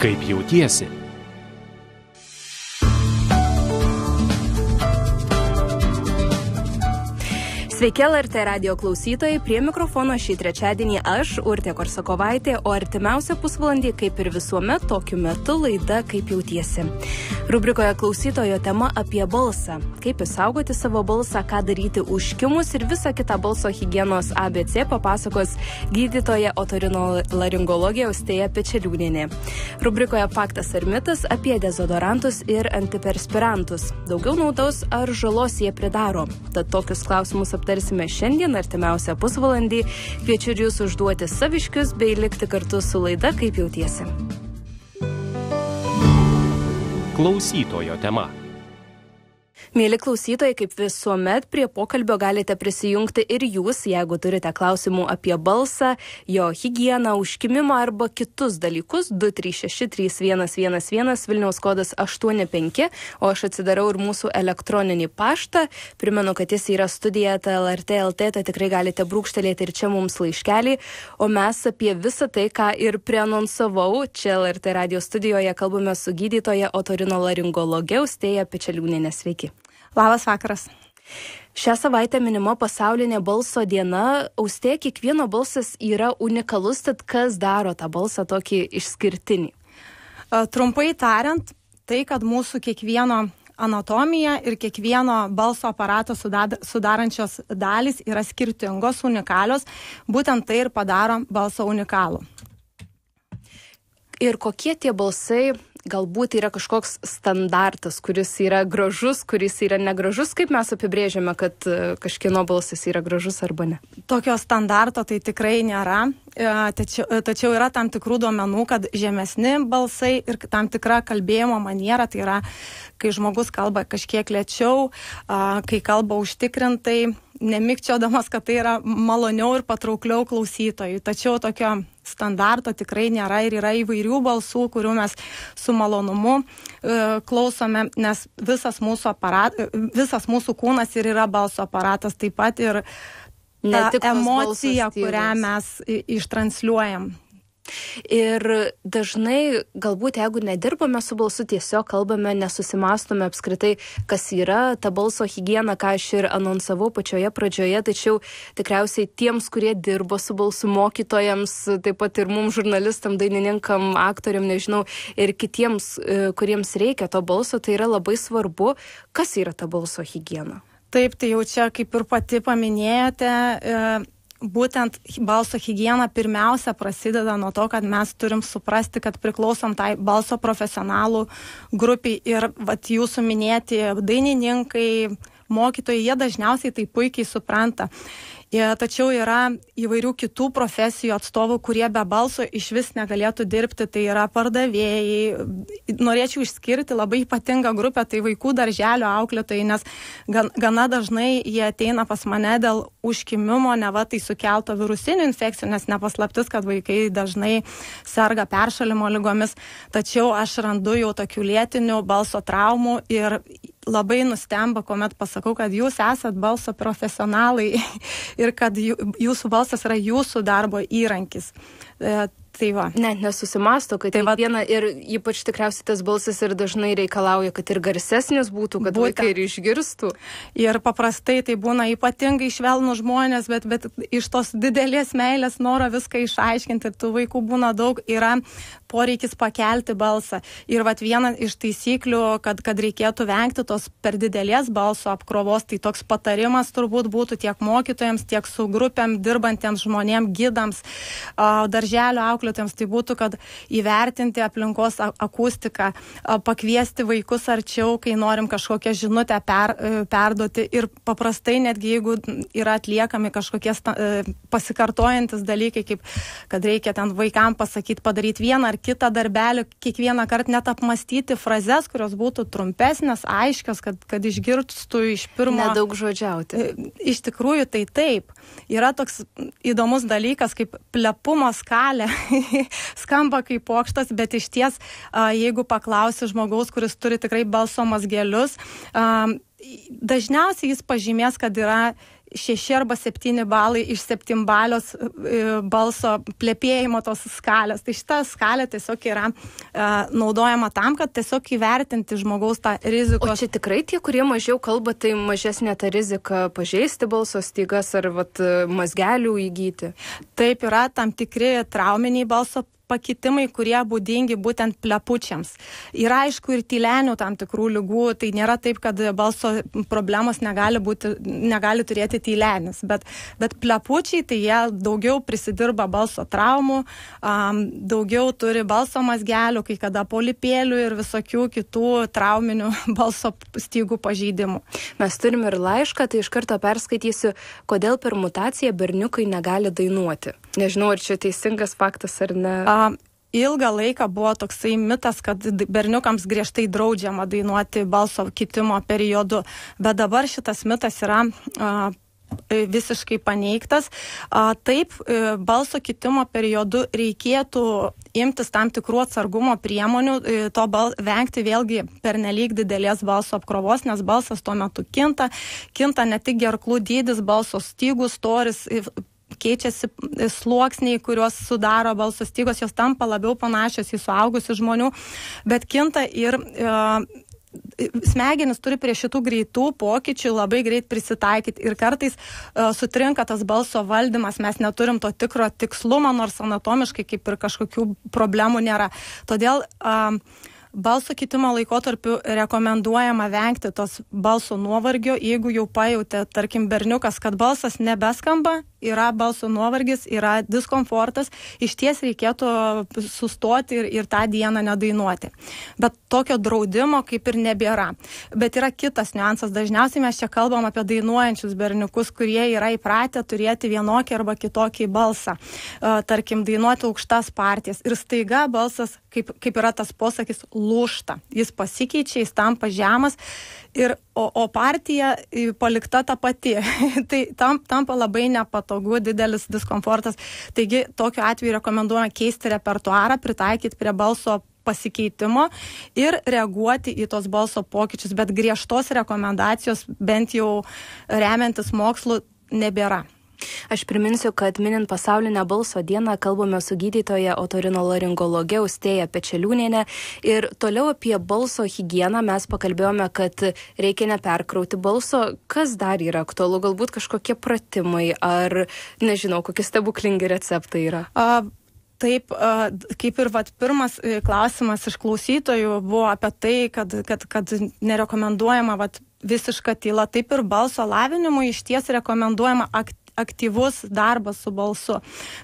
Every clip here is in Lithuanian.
Kaip jautiesi? Sveiki, LRT radio klausytojai, prie mikrofono šį trečiadienį aš, Urte Korsakovaitė, o artimiausią pusvalandį, kaip ir visuomet, tokiu metu laida Kaip jautiesi. Rubrikoje klausytojo tema apie balsą. Kaip įsaugoti savo balsą, ką daryti užkimus ir visą kitą balso hygienos ABC papasakos gydytoja otorinolaringologija Austėja Pečeliūninė. Rubrikoje Faktas ar mitas apie dezodorantus ir antiperspirantus. Daugiau naudos ar žalos jie pridaro. Tad tokius klausimus aptarsime aptarsime šiandien artimiausią pusvalandį. Kviečiu ir jūs užduoti saviškius bei likti kartu su laida Kaip jautiesi. Klausytojo tema. Mėly klausytojai, kaip visuomet, prie pokalbio galite prisijungti ir jūs, jeigu turite klausimų apie balsą, jo higieną, užkimimą arba kitus dalykus. 2363111 Vilniaus kodas 85, o aš atsidarau ir mūsų elektroninį paštą. Primenu, kad jis yra studija LRT.lt, tai tikrai galite brūkštelėti ir čia mums laiškelį. O mes apie visą tai, ką ir preanonsavau, čia LRT radio studijoje kalbame su gydytoja otorinolaringologe Austėja Pečeliūnė. Sveiki. Labas vakaras. Šią savaitę minima pasaulinė balso diena. Austė, kiekvieno balsas yra unikalus, tad kas daro tą balsą tokį išskirtinį? Trumpai tariant, tai, kad mūsų kiekvieno anatomija ir kiekvieno balso aparato sudarančios dalys yra skirtingos, unikalios, būtent tai ir padaro balso unikalų. Ir kokie tie balsai galbūt yra kažkoks standartas, kuris yra gražus, kuris yra negražus, kaip mes apibrėžiame, kad e, kažkieno balsas yra gražus arba ne? Tokio standarto tai tikrai nėra, e, tačiau, e, tačiau yra tam tikrų duomenų, kad žemesni balsai ir tam tikra kalbėjimo maniera, tai yra, kai žmogus kalba kažkiek lėčiau, kai kalba užtikrintai, nemikčiodamas, kad tai yra maloniau ir patraukliau klausytojui. Tačiau tokio standarto tikrai nėra ir yra įvairių balsų, kurių mes su malonumu e, klausome, nes visas mūsų, aparat, visas mūsų kūnas ir yra balso aparatas, taip pat ir ta emocija, kurią mes ištransliuojam. Ir dažnai, galbūt jeigu nedirbame su balsu, tiesiog kalbame, nesusimastome apskritai, kas yra ta balso higiena, ką aš ir anonsavau pačioje pradžioje, tačiau tikriausiai tiems, kurie dirbo su balsu mokytojams, taip pat ir mums žurnalistam, dainininkam, aktoriam, nežinau, ir kitiems, e, kuriems reikia to balso, tai yra labai svarbu, kas yra ta balso higiena. Taip, tai jau čia kaip ir pati paminėjote. E būtent balso higiena pirmiausia prasideda nuo to, kad mes turim suprasti, kad priklausom tai balso profesionalų grupiai ir vat, jūsų minėti dainininkai, mokytojai, jie dažniausiai tai puikiai supranta. Tačiau yra įvairių kitų profesijų atstovų, kurie be balso iš vis negalėtų dirbti, tai yra pardavėjai. Norėčiau išskirti labai ypatingą grupę, tai vaikų darželio auklėtojai, nes gan, gana dažnai jie ateina pas mane dėl užkimimo, ne va tai sukelto virusinių infekcijų, nes nepaslaptis, kad vaikai dažnai serga peršalimo lygomis, tačiau aš randu jau tokių lėtinių balso traumų ir labai nustemba, kuomet pasakau, kad jūs esat balso profesionalai ir kad jūsų balsas yra jūsų darbo įrankis. E, Tai va. Ne, nesusimasto, kad tai viena ir ypač tikriausiai tas balsas ir dažnai reikalauja, kad ir garsesnis būtų, kad Būtent. vaikai ir išgirstų. Ir paprastai tai būna ypatingai švelnų žmonės, bet, bet iš tos didelės meilės noro viską išaiškinti, tų vaikų būna daug, yra poreikis pakelti balsą. Ir vat viena iš taisyklių, kad, kad reikėtų vengti tos per didelės balso apkrovos, tai toks patarimas turbūt būtų tiek mokytojams, tiek su grupėm dirbantiems žmonėms, gydams, darželio auklėtėms, tai būtų, kad įvertinti aplinkos akustiką, pakviesti vaikus arčiau, kai norim kažkokią žinutę per, e, perduoti ir paprastai netgi jeigu yra atliekami kažkokie e, pasikartojantis dalykai, kaip kad reikia ten vaikams pasakyti, padaryti vieną ar kitą darbelį, kiekvieną kartą net apmastyti frazes, kurios būtų trumpesnės, aiškios, kad, kad išgirstų iš pirmo. Nedaug žodžiauti. E, iš tikrųjų tai taip. Yra toks įdomus dalykas kaip plepumo skalė. Skamba kaip pokštas, bet iš ties, jeigu paklausi žmogaus, kuris turi tikrai balso mazgelius, dažniausiai jis pažymės, kad yra šeši arba septyni balai iš septymbalios e, balso plepėjimo tos skalės. Tai šita skalė tiesiog yra e, naudojama tam, kad tiesiog įvertinti žmogaus tą riziką. O čia tikrai tie, kurie mažiau kalba, tai mažesnė ta rizika pažeisti balso stygas ar vat, mazgelių įgyti? Taip yra tam tikri trauminiai balso pakitimai, kurie būdingi būtent plepučiams. Yra aišku ir tylenių tam tikrų lygų, tai nėra taip, kad balso problemos negali, būti, negali turėti tylenis, bet, bet plepučiai tai jie daugiau prisidirba balso traumų, um, daugiau turi balso mazgelių, kai kada polipėlių ir visokių kitų trauminių balso stygų pažeidimų. Mes turim ir laišką, tai iš karto perskaitysiu, kodėl per mutaciją berniukai negali dainuoti. Nežinau, ar čia teisingas faktas ar ne. A, ilgą laiką buvo toksai mitas, kad berniukams griežtai draudžiama dainuoti balso kitimo periodu, bet dabar šitas mitas yra a, visiškai paneigtas. Taip, e, balso kitimo periodu reikėtų imtis tam tikrų atsargumo priemonių, e, to bal, vengti vėlgi per nelik didelės balso apkrovos, nes balsas tuo metu kinta, kinta ne tik gerklų dydis, balso stygų storis, keičiasi sluoksniai, kuriuos sudaro balso stygos, jos tampa labiau panašios į suaugusių žmonių, bet kinta ir e, smegenis turi prie šitų greitų pokyčių labai greit prisitaikyti ir kartais uh, sutrinka tas balso valdymas, mes neturim to tikro tikslumo, nors anatomiškai kaip ir kažkokių problemų nėra. Todėl uh, balso kitimo laikotarpiu rekomenduojama vengti tos balso nuovargio, jeigu jau pajutė, tarkim, berniukas, kad balsas nebeskamba, yra balso nuovargis, yra diskomfortas, iš ties reikėtų sustoti ir, ir tą dieną nedainuoti. Bet tokio draudimo kaip ir nebėra. Bet yra kitas niuansas. Dažniausiai mes čia kalbam apie dainuojančius berniukus, kurie yra įpratę turėti vienokį arba kitokį balsą. Tarkim, dainuoti aukštas partijas. Ir staiga balsas, kaip, kaip yra tas posakis, lūšta. Jis pasikeičia, jis tampa žemas ir, o, o partija palikta ta pati. tai tam, tampa labai nepatogu, didelis diskomfortas. Taigi tokiu atveju rekomenduojama keisti repertuarą, pritaikyti prie balso pasikeitimo ir reaguoti į tos balso pokyčius, bet griežtos rekomendacijos bent jau remiantis mokslu nebėra. Aš priminsiu, kad minint pasaulinę balso dieną kalbame su gydytoja otorinolaringologe Austėja Pečeliūnėne ir toliau apie balso higieną mes pakalbėjome, kad reikia neperkrauti balso. Kas dar yra aktualu? Galbūt kažkokie pratimai ar, nežinau, kokie stebuklingi receptai yra? A, Taip, kaip ir vat, pirmas e, klausimas iš klausytojų buvo apie tai, kad, kad, kad nerekomenduojama vat, visiška tyla. Taip ir balso lavinimui iš ties rekomenduojama aktyvus darbas su balsu.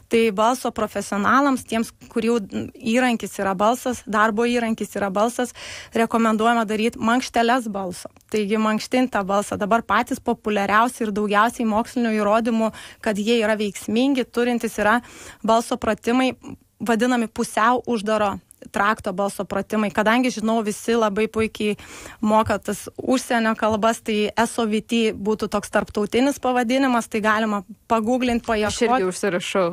Tai balso profesionalams, tiems, kurių įrankis yra balsas, darbo įrankis yra balsas, rekomenduojama daryti mankšteles balso. Taigi mankštinti tą balsą. Dabar patys populiariausi ir daugiausiai mokslinių įrodymų, kad jie yra veiksmingi, turintys yra balso pratimai vadinami pusiau uždaro trakto balso pratimai. Kadangi žinau, visi labai puikiai moka tas užsienio kalbas, tai SOVT būtų toks tarptautinis pavadinimas, tai galima paguglinti, paieškoti. Aš irgi užsirašau.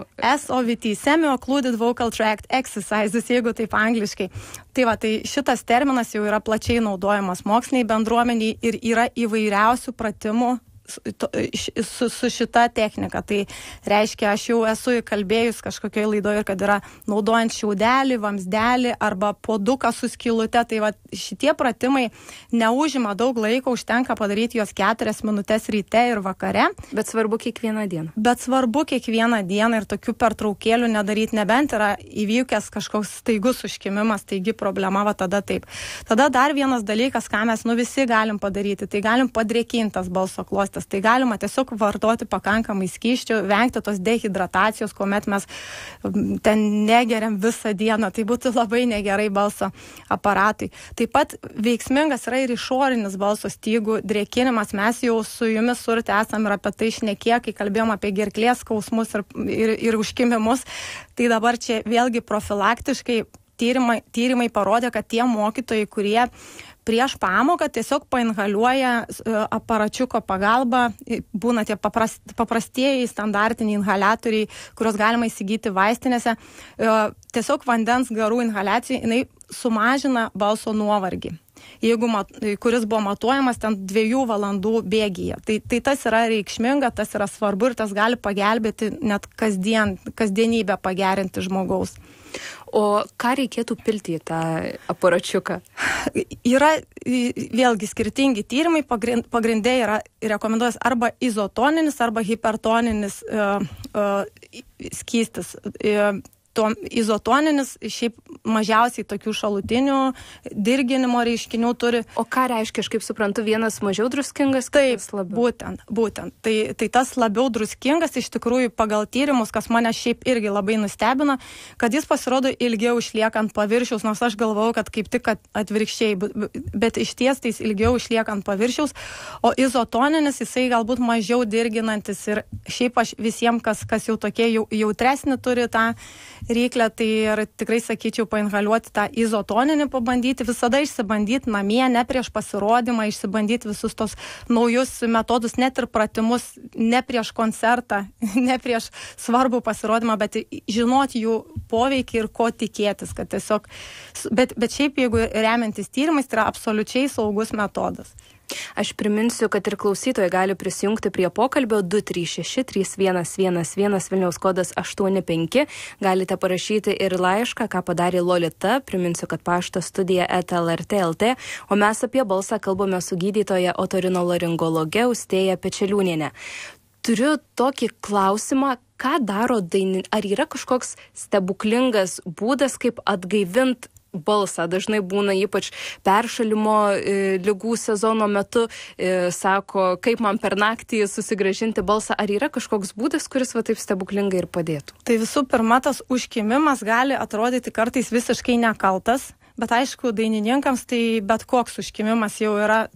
SOVT, Semi-Occluded Vocal Tract Exercises, jeigu taip angliškai. Tai va, tai šitas terminas jau yra plačiai naudojamas moksliniai bendruomeniai ir yra įvairiausių pratimų su, su šita technika. Tai reiškia, aš jau esu įkalbėjus kažkokioje laidoje, kad yra naudojant šiaudelį, vamsdelį arba poduką su skilute. Tai va, šitie pratimai neužima daug laiko, užtenka padaryti juos keturias minutės ryte ir vakare. Bet svarbu kiekvieną dieną. Bet svarbu kiekvieną dieną ir tokių pertraukėlių nedaryti, nebent yra įvykęs kažkoks staigus užkimimas, taigi problema va tada taip. Tada dar vienas dalykas, ką mes nu visi galim padaryti, tai galim padrėkintas balso klostės maistas. Tai galima tiesiog vartoti pakankamai skyščių, vengti tos dehidratacijos, kuomet mes ten negeriam visą dieną. Tai būtų labai negerai balso aparatui. Taip pat veiksmingas yra ir išorinis balso stygų drėkinimas. Mes jau su jumis surti esam ir apie tai šnekėję, kai kalbėjom apie gerklės skausmus ir, ir, ir užkimimus. Tai dabar čia vėlgi profilaktiškai tyrimai, tyrimai parodė, kad tie mokytojai, kurie prieš pamoką tiesiog painhaliuoja e, aparačiuko pagalba, būna tie paprast, paprastieji standartiniai inhaliatoriai, kuriuos galima įsigyti vaistinėse. E, tiesiog vandens garų inhaliacija, jinai sumažina balso nuovargį. jeigu mat, kuris buvo matuojamas ten dviejų valandų bėgyje. Tai, tai tas yra reikšminga, tas yra svarbu ir tas gali pagelbėti net kasdien, kasdienybę pagerinti žmogaus. O ką reikėtų pilti į tą aparačiuką? Yra vėlgi skirtingi tyrimai, pagrindė yra rekomenduojas arba izotoninis, arba hipertoninis uh, uh, skystis. Uh, to izotoninis šiaip mažiausiai tokių šalutinių dirginimo reiškinių turi. O ką reiškia, aš kaip suprantu, vienas mažiau druskingas? Taip, labiau. būtent, būtent. Tai, tai tas labiau druskingas iš tikrųjų pagal tyrimus, kas mane šiaip irgi labai nustebino, kad jis pasirodo ilgiau išlieka ant paviršiaus, nors aš galvojau, kad kaip tik atvirkščiai, bet iš ties tai ilgiau išlieka ant paviršiaus, o izotoninis jisai galbūt mažiau dirginantis ir šiaip aš visiems, kas, kas jau tokie jau, jautresni turi tą ryklę, tai ir tikrai sakyčiau painhaliuoti tą izotoninį, pabandyti visada išsibandyti namie, ne prieš pasirodymą, išsibandyti visus tos naujus metodus, net ir pratimus, ne prieš koncertą, ne prieš svarbų pasirodymą, bet žinoti jų poveikį ir ko tikėtis, kad tiesiog, bet, bet šiaip jeigu remiantis tyrimais, tai yra absoliučiai saugus metodas. Aš priminsiu, kad ir klausytojai gali prisijungti prie pokalbio 236-3111 Vilniaus kodas 85. Galite parašyti ir laišką, ką padarė Lolita. Priminsiu, kad paštas studija etlrt.lt, o mes apie balsą kalbame su gydytoja otorinolaringologe Austėja Pečeliūnienė. Turiu tokį klausimą, ką daro dainin, ar yra kažkoks stebuklingas būdas, kaip atgaivint balsą. Dažnai būna ypač peršalimo e, lygų sezono metu, e, sako, kaip man per naktį susigražinti balsą. Ar yra kažkoks būdas, kuris va taip stebuklingai ir padėtų? Tai visų pirma, tas užkimimas gali atrodyti kartais visiškai nekaltas. Bet aišku, dainininkams tai bet koks užkimimas jau yra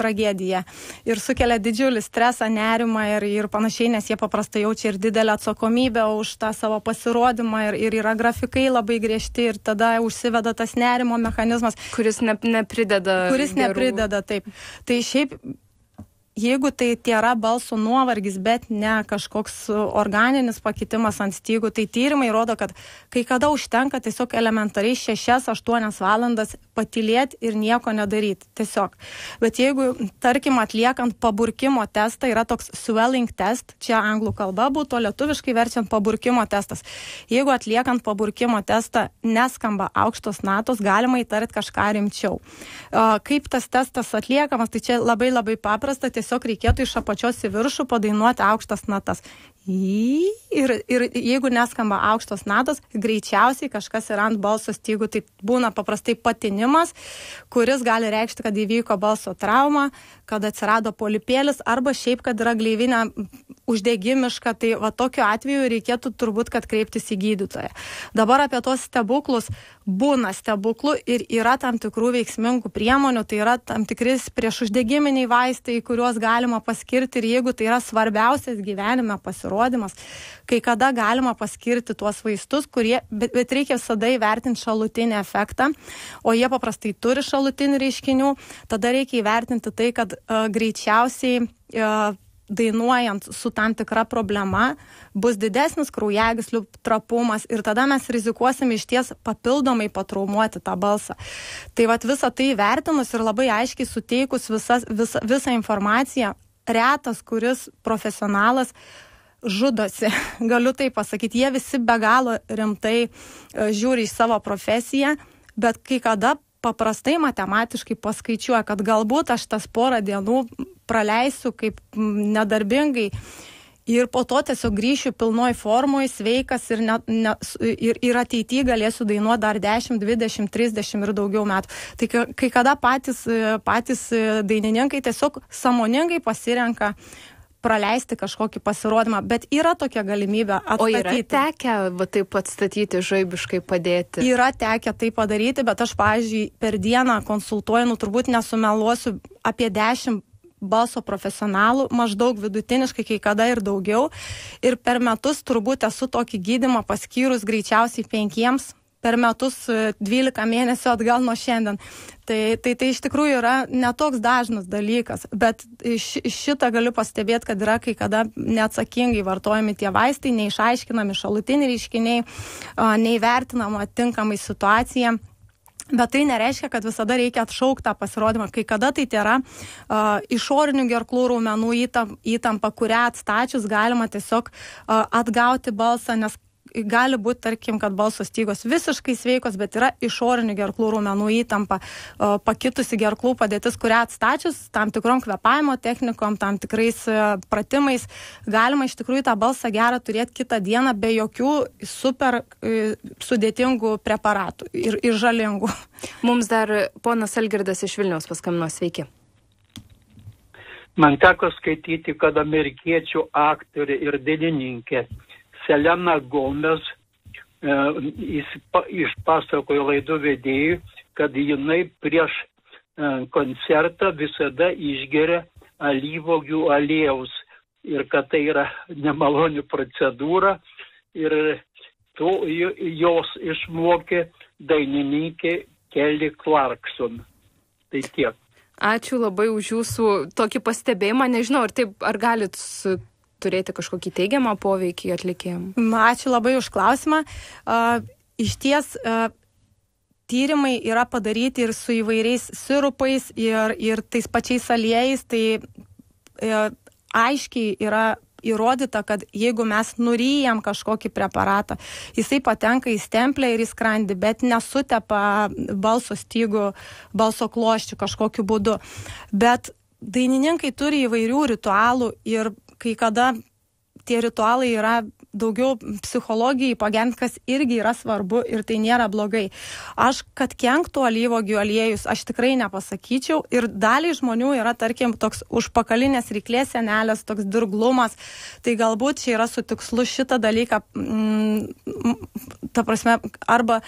tragedija ir sukelia didžiulį stresą, nerimą ir, ir panašiai, nes jie paprastai jaučia ir didelę atsakomybę už tą savo pasirodymą ir, ir yra grafikai labai griežti ir tada užsiveda tas nerimo mechanizmas. Kuris ne, neprideda. Kuris gerų. neprideda, taip. Tai šiaip jeigu tai tėra balso nuovargis, bet ne kažkoks organinis pakitimas ant stygų, tai tyrimai rodo, kad kai kada užtenka tiesiog elementariai 6-8 valandas patilėti ir nieko nedaryti. Tiesiog. Bet jeigu, tarkim, atliekant paburkimo testą, yra toks swelling test, čia anglų kalba būtų, lietuviškai verčiant paburkimo testas. Jeigu atliekant paburkimo testą neskamba aukštos natos, galima įtarti kažką rimčiau. Kaip tas testas atliekamas, tai čia labai labai paprasta, tiesiog reikėtų iš apačios į viršų padainuoti aukštas natas ir, ir jeigu neskamba aukštos natos, greičiausiai kažkas yra ant balso stygų, tai būna paprastai patinimas, kuris gali reikšti, kad įvyko balso trauma, kad atsirado polipėlis arba šiaip, kad yra gleivinė uždegimiška, tai va tokiu atveju reikėtų turbūt, kad kreiptis į gydytoją. Dabar apie tos stebuklus būna stebuklų ir yra tam tikrų veiksmingų priemonių, tai yra tam tikris prieš uždegiminiai vaistai, kuriuos galima paskirti ir jeigu tai yra svarbiausias gyvenime pasirodymas, kai kada galima paskirti tuos vaistus, kurie, bet, bet reikia visada įvertinti šalutinį efektą, o jie paprastai turi šalutinių reiškinių, tada reikia įvertinti tai, kad uh, greičiausiai uh, dainuojant su tam tikra problema bus didesnis kraujagyslių trapumas ir tada mes rizikuosim iš ties papildomai patraumuoti tą balsą. Tai vad visą tai vertinus ir labai aiškiai suteikus visas, visa, visą informaciją, retas, kuris profesionalas žudosi, galiu tai pasakyti, jie visi be galo rimtai e, žiūri į savo profesiją, bet kai kada paprastai matematiškai paskaičiuoja, kad galbūt aš tas porą dienų praleisiu kaip nedarbingai ir po to tiesiog grįšiu pilnoj formoj, sveikas ir, ne, ne, ir, ir ateityje galėsiu dainuoti dar 10, 20, 30 ir daugiau metų. Tai kai kada patys, patys dainininkai tiesiog samoningai pasirenka praleisti kažkokį pasirodymą, bet yra tokia galimybė atstatyti. O yra tekę va, taip atstatyti, žaibiškai padėti? Yra tekę tai padaryti, bet aš, pavyzdžiui, per dieną konsultuoju, nu turbūt nesumeluosiu apie 10 balso profesionalų, maždaug vidutiniškai, kai kada ir daugiau. Ir per metus turbūt esu tokį gydimą paskyrus greičiausiai penkiems per metus 12 e, mėnesių atgal nuo šiandien. Tai, tai, tai iš tikrųjų yra netoks dažnas dalykas, bet šitą galiu pastebėti, kad yra kai kada neatsakingai vartojami tie vaistai, neišaiškinami šalutiniai reiškiniai, neįvertinama tinkamai situacija Bet tai nereiškia, kad visada reikia atšaukti tą pasirodymą. Kai kada tai yra uh, išorinių gerklų raumenų įtampa, kurią atstačius galima tiesiog uh, atgauti balsą, nes gali būti, tarkim, kad balso stygos visiškai sveikos, bet yra išorinių gerklų raumenų įtampa, pakitusi gerklų padėtis, kurią atstačius tam tikrom kvepavimo technikom, tam tikrais e, pratimais, galima iš tikrųjų tą balsą gerą turėti kitą dieną be jokių super e, sudėtingų preparatų ir, ir žalingų. Mums dar ponas Algirdas iš Vilniaus paskambino, sveiki. Man teko skaityti, kad amerikiečių aktorė ir dainininkė Selena Gomez e, išpasakojo laidų vedėjui, kad jinai prieš e, koncertą visada išgeria alyvogių aliejaus ir kad tai yra nemaloni procedūra ir to jos išmokė dainininkė Kelly Clarkson. Tai tiek. Ačiū labai už jūsų tokį pastebėjimą. Nežinau, ar, taip, ar galit turėti kažkokį teigiamą poveikį atlikėjim? Ačiū labai už klausimą. Uh, iš ties uh, tyrimai yra padaryti ir su įvairiais sirupais, ir, ir tais pačiais aliejais, tai uh, aiškiai yra įrodyta, kad jeigu mes nuryjam kažkokį preparatą, jisai patenka į stemplę ir į skrandį, bet nesutepa balso stygų, balso kloščių kažkokiu būdu. Bet dainininkai turi įvairių ritualų ir kai kada tie ritualai yra daugiau psichologijai pagent, kas irgi yra svarbu ir tai nėra blogai. Aš, kad kenktų alyvogių aliejus, aš tikrai nepasakyčiau. Ir daliai žmonių yra, tarkim, toks užpakalinės ryklės senelės, toks dirglumas. Tai galbūt čia yra su tikslu šitą dalyką, mm, ta prasme, arba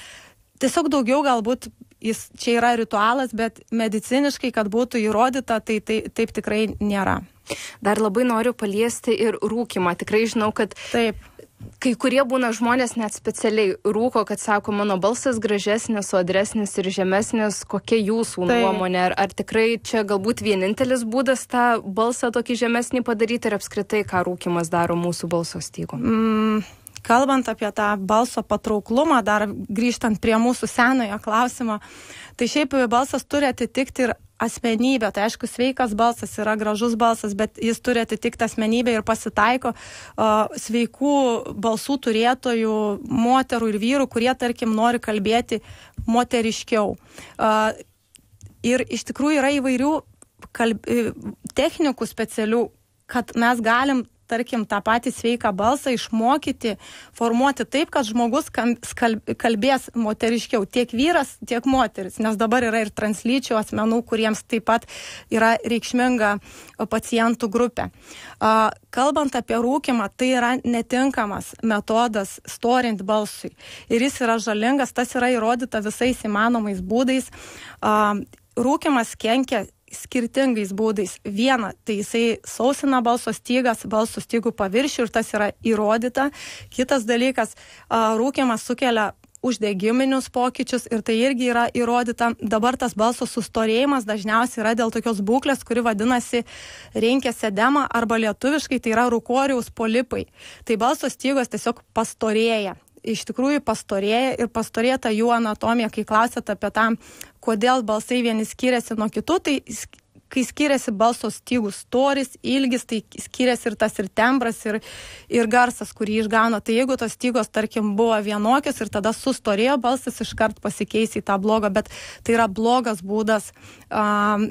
tiesiog daugiau galbūt jis čia yra ritualas, bet mediciniškai, kad būtų įrodyta, tai, tai taip tikrai nėra. Dar labai noriu paliesti ir rūkimą. Tikrai žinau, kad taip. Kai kurie būna žmonės net specialiai rūko, kad sako, mano balsas gražesnis, sodresnis ir žemesnis. Kokia jūsų Taip. nuomonė? Ar, ar tikrai čia galbūt vienintelis būdas tą balsą tokį žemesnį padaryti ir apskritai, ką rūkimas daro mūsų balso stygom? Mm. Kalbant apie tą balso patrauklumą, dar grįžtant prie mūsų senojo klausimo, tai šiaip balsas turi atitikti ir asmenybę. Tai aišku, sveikas balsas yra gražus balsas, bet jis turi atitikti asmenybę ir pasitaiko uh, sveikų balsų turėtojų, moterų ir vyrų, kurie, tarkim, nori kalbėti moteriškiau. Uh, ir iš tikrųjų yra įvairių kalb... technikų specialių, kad mes galim tarkim, tą patį sveiką balsą išmokyti, formuoti taip, kad žmogus kalbės moteriškiau, tiek vyras, tiek moteris, nes dabar yra ir translyčių asmenų, kuriems taip pat yra reikšminga pacientų grupė. Kalbant apie rūkimą, tai yra netinkamas metodas storint balsui ir jis yra žalingas, tas yra įrodyta visais įmanomais būdais. Rūkimas kenkia skirtingais būdais. Viena, tai jisai sausina balso stygas, balso stygų paviršių ir tas yra įrodyta. Kitas dalykas, rūkimas sukelia uždegiminius pokyčius ir tai irgi yra įrodyta. Dabar tas balso sustorėjimas dažniausiai yra dėl tokios būklės, kuri vadinasi rinkės edema arba lietuviškai tai yra rūkoriaus polipai. Tai balso stygos tiesiog pastorėja iš tikrųjų pastorėja ir pastorėta jų anatomija, kai klausėt apie tą, kodėl balsai vieni skiriasi nuo kitų, tai kai skiriasi balso stygų storis, ilgis, tai skiriasi ir tas ir tembras, ir, ir garsas, kurį išgauna. Tai jeigu tos stygos, tarkim, buvo vienokios ir tada sustorėjo balsas, iškart pasikeis į tą blogą, bet tai yra blogas būdas um,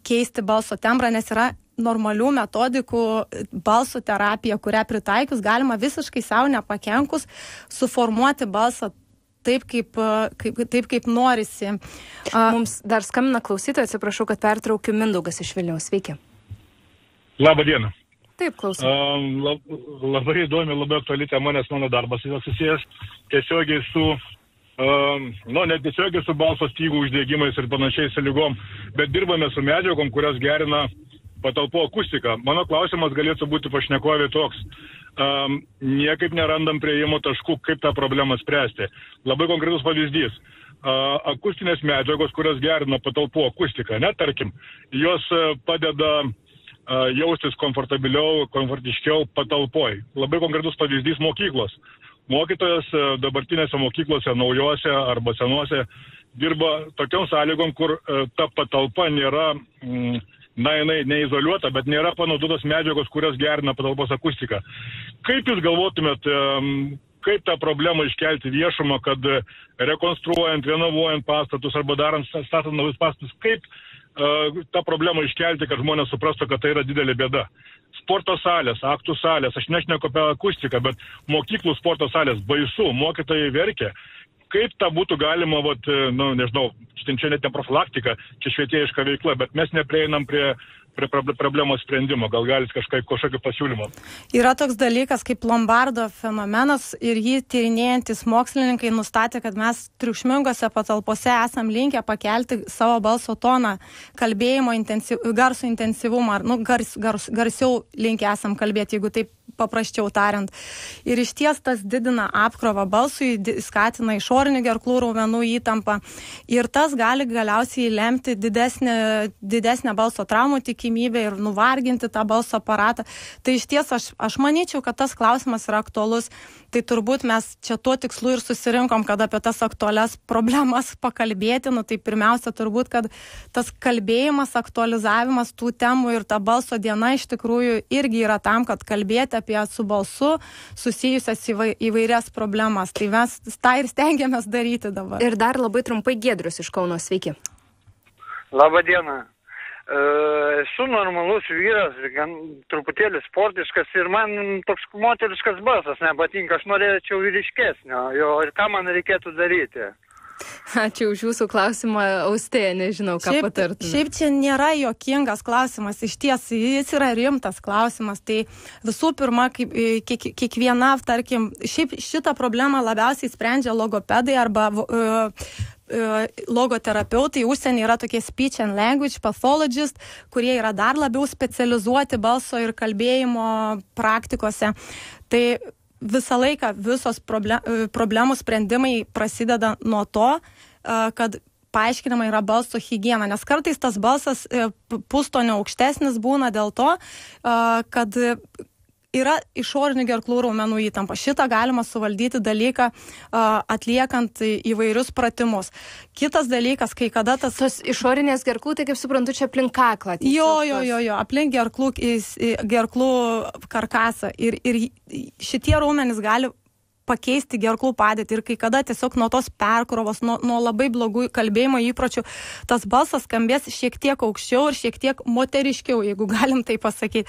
keisti balso tembrą, nes yra normalių metodikų balso terapija, kurią pritaikius galima visiškai savo nepakenkus suformuoti balsą taip, kaip, kaip, taip, kaip norisi. Mums dar skambina klausytojai, atsiprašau, kad pertraukiu Mindaugas iš Vilniaus. Sveiki. Labą dieną. Taip, klausau. Lab, labai įdomi, labai aktuali tema, nes mano darbas yra susijęs tiesiogiai su, um, nu, ne tiesiogiai su balso stygų uždėgymais ir panašiais lygom, bet dirbame su medžiagom, kurios gerina uh, patalpų akustiką. Mano klausimas galėtų būti pašnekovė toks. Um, niekaip nerandam prieimo taškų, kaip tą problemą spręsti. Labai konkretus pavyzdys. Uh, akustinės medžiagos, kurios gerina patalpų akustiką, net tarkim, jos uh, padeda uh, jaustis komfortabiliau, komfortiškiau patalpoj. Labai konkretus pavyzdys mokyklos. Mokytojas uh, dabartinėse mokyklose, naujose arba senuose, dirba tokiom sąlygom, kur e, ta patalpa nėra, mm, na, jinai neizoliuota, bet nėra panaudotos medžiagos, kurios gerina patalpos akustiką. Kaip Jūs galvotumėt, kaip tą problemą iškelti viešumą, kad rekonstruojant, renovuojant pastatus arba darant, statant naujus pastatus, kaip uh, tą problemą iškelti, kad žmonės suprastų, kad tai yra didelė bėda. Sporto salės, aktų salės, aš nešneku apie akustiką, bet mokyklų sporto salės baisu, mokytojai verkia. Kaip tą būtų galima, vat, nu, nežinau, čia net ne profilaktika, čia švietėjiška veikla, bet mes neprieinam prie prie problemos sprendimo. Gal galit kažkaip kažkokį pasiūlymą? Yra toks dalykas kaip Lombardo fenomenas ir jį tyrinėjantis mokslininkai nustatė, kad mes triukšmingose patalpose esam linkę pakelti savo balso toną, kalbėjimo intensyv, garso intensyvumą, ar nu, gars, gars, garsiau linkę esam kalbėti, jeigu taip paprasčiau tariant. Ir iš ties tas didina apkrovą balsui, skatina išorinį gerklų raumenų įtampą ir tas gali galiausiai lemti didesnę, didesnę balso traumų tikimybę ir nuvarginti tą balso aparatą. Tai iš ties aš, aš manyčiau, kad tas klausimas yra aktuolus. Tai turbūt mes čia tuo tikslu ir susirinkom, kad apie tas aktualias problemas pakalbėti. Nu, tai pirmiausia, turbūt, kad tas kalbėjimas, aktualizavimas tų temų ir ta balso diena iš tikrųjų irgi yra tam, kad kalbėti apie su balsu susijusias įvairias problemas. Tai mes tą ir stengiamės daryti dabar. Ir dar labai trumpai Gedrius iš Kauno, sveiki. Labą dieną. E, esu normalus vyras, gan truputėlį sportiškas ir man toks moteriškas balsas nepatinka, aš norėčiau vyriškesnio, jo ir ką man reikėtų daryti. Ačiū už Jūsų klausimą, Austėje, nežinau, ką šiaip, patartumėte. Šiaip čia nėra jokingas klausimas, iš ties jis yra rimtas klausimas. Tai visų pirma, kaip, kiek, kiekviena, tarkim, šiaip šitą problemą labiausiai sprendžia logopedai arba uh, logoterapeutai užsienį yra tokie speech and language pathologist, kurie yra dar labiau specializuoti balso ir kalbėjimo praktikose. Tai visą laiką visos problem, problemų sprendimai prasideda nuo to, kad paaiškinama yra balso higiena, nes kartais tas balsas e, pustonio aukštesnis būna dėl to, kad yra išorinių gerklų raumenų įtampa. Šitą galima suvaldyti dalyką atliekant įvairius pratimus. Kitas dalykas, kai kada tas... Tos išorinės gerklų, tai kaip suprantu, čia aplink kaklą. Jo, jo, jo, jo, aplink gerklų, gerklų karkasą. Ir, ir šitie raumenys gali pakeisti gerklų padėtį ir kai kada tiesiog nuo tos perkrovos, nuo, nuo labai blogų kalbėjimo įpročių, tas balsas skambės šiek tiek aukščiau ir šiek tiek moteriškiau, jeigu galim tai pasakyti.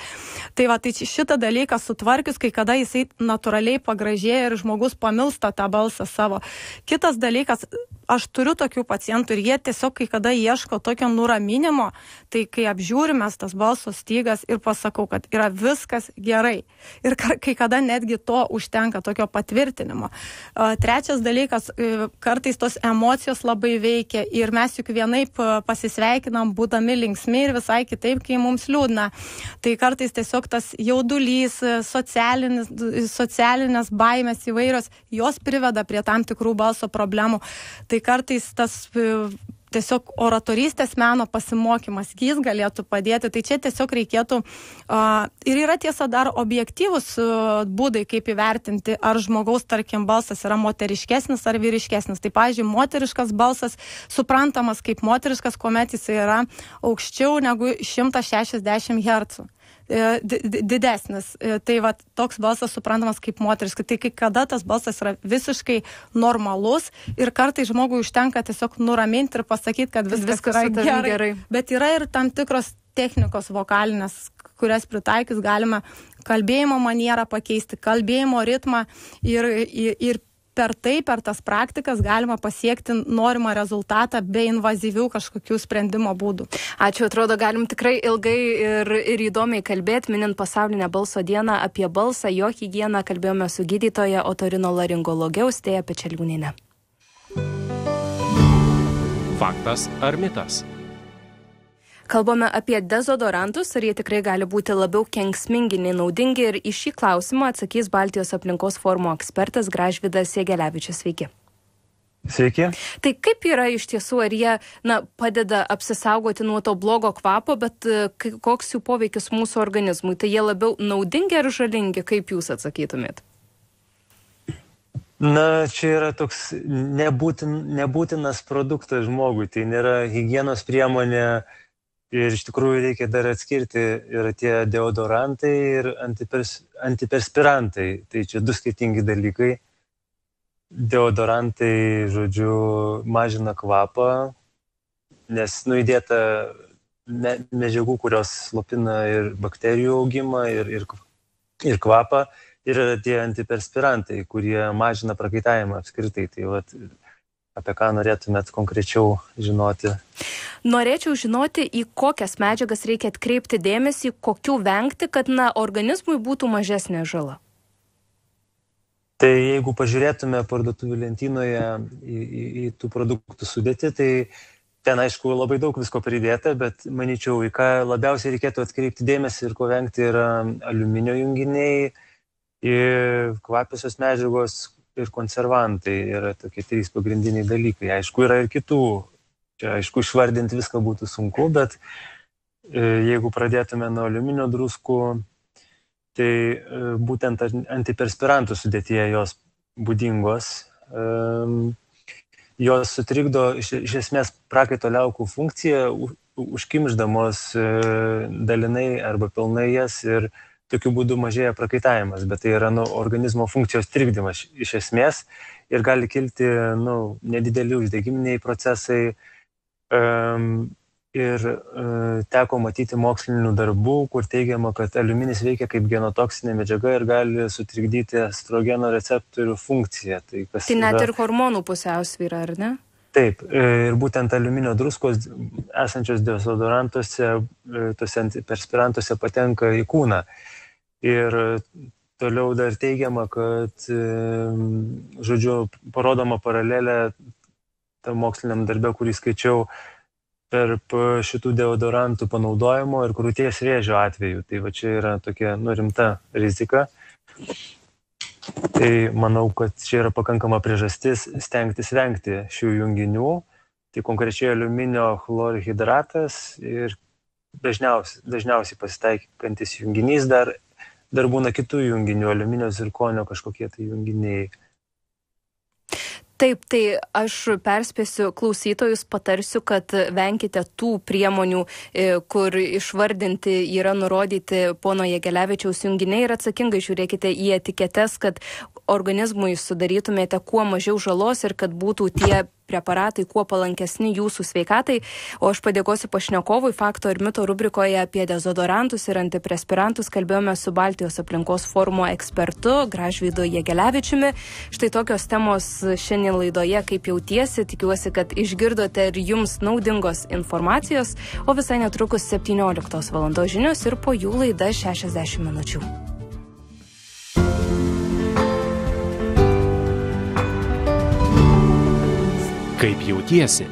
Tai va, tai šitą dalyką sutvarkius, kai kada jisai natūraliai pagražėja ir žmogus pamilsta tą balsą savo. Kitas dalykas, aš turiu tokių pacientų ir jie tiesiog kai kada ieško tokio nuraminimo, tai kai apžiūrimės tas balso stygas ir pasakau, kad yra viskas gerai. Ir kai kada netgi to užtenka tokio patvirtinimo. Trečias dalykas, e, kartais tos emocijos labai veikia ir mes juk vienaip e, pasisveikinam, būdami linksmi ir visai kitaip, kai mums liūdna. Tai kartais tiesiog tas jaudulys, e, socialinės baimės įvairios, jos priveda prie tam tikrų balso problemų. Tai tai kartais tas tiesiog oratorystės meno pasimokymas, jis galėtų padėti. Tai čia tiesiog reikėtų ir yra tiesa dar objektyvus būdai, kaip įvertinti, ar žmogaus, tarkim, balsas yra moteriškesnis ar vyriškesnis. Tai, pavyzdžiui, moteriškas balsas suprantamas kaip moteriškas, kuomet jis yra aukščiau negu 160 Hz. E, didesnis. E, tai va toks balsas suprantamas kaip moteriškas. Tai kai kada tas balsas yra visiškai normalus ir kartai žmogui užtenka tiesiog nuraminti ir pasakyti, kad viskas, viskas yra gerai. gerai. Bet yra ir tam tikros technikos vokalinės, kurias pritaikius galime kalbėjimo manierą pakeisti, kalbėjimo ritmą ir, ir, ir per tai, per tas praktikas galima pasiekti norimą rezultatą be invazyvių kažkokių sprendimo būdų. Ačiū, atrodo, galim tikrai ilgai ir, ir įdomiai kalbėti, minint pasaulinę balso dieną apie balsą, jo higieną, kalbėjome su gydytoja otorino laringologė Austėja Pečeliūninė. Faktas ar mitas? Kalbame apie dezodorantus, ar jie tikrai gali būti labiau kenksmingi nei naudingi ir į šį klausimą atsakys Baltijos aplinkos forumo ekspertas Gražvidas Jėgelevičius. Sveiki. Sveiki. Tai kaip yra iš tiesų, ar jie na, padeda apsisaugoti nuo to blogo kvapo, bet e, koks jų poveikis mūsų organizmui? Tai jie labiau naudingi ar žalingi, kaip jūs atsakytumėt? Na, čia yra toks nebūtin, nebūtinas produktas žmogui, tai nėra hygienos priemonė ir iš tikrųjų reikia dar atskirti ir tie deodorantai ir antipers, antiperspirantai. Tai čia du skirtingi dalykai. Deodorantai, žodžiu, mažina kvapą, nes nuįdėta medžiagų, kurios slopina ir bakterijų augimą, ir, ir, ir kvapą ir tie antiperspirantai, kurie mažina prakaitavimą apskritai. Tai vat, apie ką norėtumėt konkrečiau žinoti? Norėčiau žinoti, į kokias medžiagas reikia atkreipti dėmesį, kokių vengti, kad na, organizmui būtų mažesnė žala. Tai jeigu pažiūrėtume parduotuvių lentynoje į, į, į tų produktų sudėti, tai ten aišku labai daug visko pridėta, bet manyčiau, į ką labiausiai reikėtų atkreipti dėmesį ir ko vengti yra aliuminio junginiai, ir kvapiosios medžiagos ir konservantai yra tokie trys pagrindiniai dalykai. Aišku, yra ir kitų. Čia, aišku, išvardinti viską būtų sunku, bet e, jeigu pradėtume nuo aliuminio druskų, tai e, būtent antiperspirantų sudėtyje jos būdingos. Jos sutrikdo iš, iš esmės prakaito liaukų funkciją, užkimždamos e, dalinai arba pilnai jas ir tokiu būdu mažėja prakaitavimas, bet tai yra nu, organizmo funkcijos trikdymas iš esmės ir gali kilti nu, nedideli uždegiminiai procesai. Um, ir uh, teko matyti mokslinių darbų, kur teigiama, kad aliuminis veikia kaip genotoksinė medžiaga ir gali sutrikdyti estrogeno receptorių funkciją. Tai, tai net yra... ir hormonų pusiausvyrą, ar ne? Taip, e, ir būtent aliuminio druskos esančios dezodorantuose, e, tuose perspirantuose patenka į kūną. Ir toliau dar teigiama, kad, žodžiu, parodoma paralelė tam moksliniam darbė, kurį skaičiau, tarp šitų deodorantų panaudojimo ir krūties rėžio atveju. Tai va čia yra tokia nurimta rizika. Tai manau, kad čia yra pakankama priežastis stengtis vengti šių junginių. Tai konkrečiai aliuminio chlorhidratas ir dažniausiai, dažniausiai pasitaikantis junginys dar dar būna kitų junginių, aliuminio zirkonio kažkokie tai junginiai. Taip, tai aš perspėsiu klausytojus, patarsiu, kad venkite tų priemonių, e, kur išvardinti yra nurodyti pono Jėgelevičiaus junginiai ir atsakingai žiūrėkite į etiketes, kad organizmui sudarytumėte kuo mažiau žalos ir kad būtų tie preparatai kuo palankesni jūsų sveikatai. O aš padėkosiu pašnekovui fakto ir mito rubrikoje apie dezodorantus ir antiprespirantus. Kalbėjome su Baltijos aplinkos forumo ekspertu Gražvydu Jėgelevičiumi. Štai tokios temos šiandien laidoje, kaip jautiesi. Tikiuosi, kad išgirdote ir jums naudingos informacijos. O visai netrukus 17 val. žinios ir po jų laida 60 minučių. Kaip jautiesi?